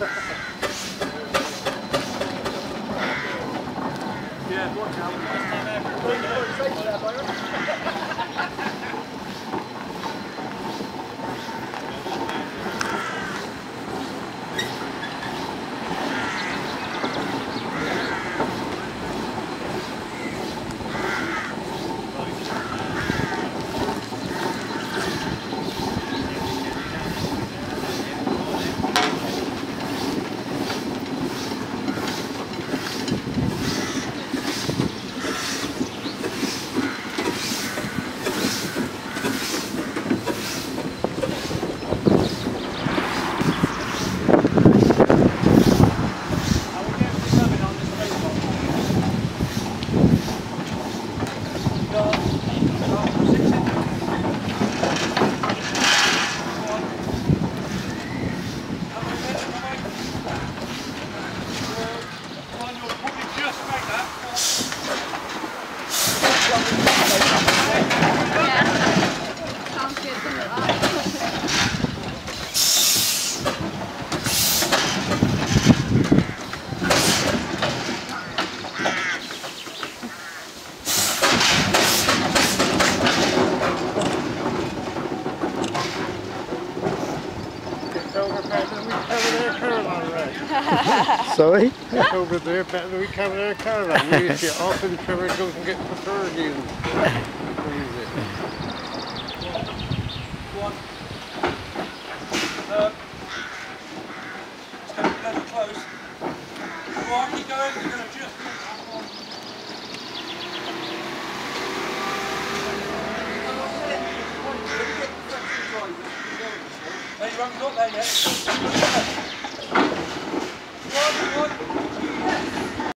yeah, watch out. We covered our caravan right. Sorry? Over there, better than we covered our caravan. We used to get off and Trevor goes and get the Fergie and leaves it. One. Um, stay bloody close. Go on, keep going. You're going to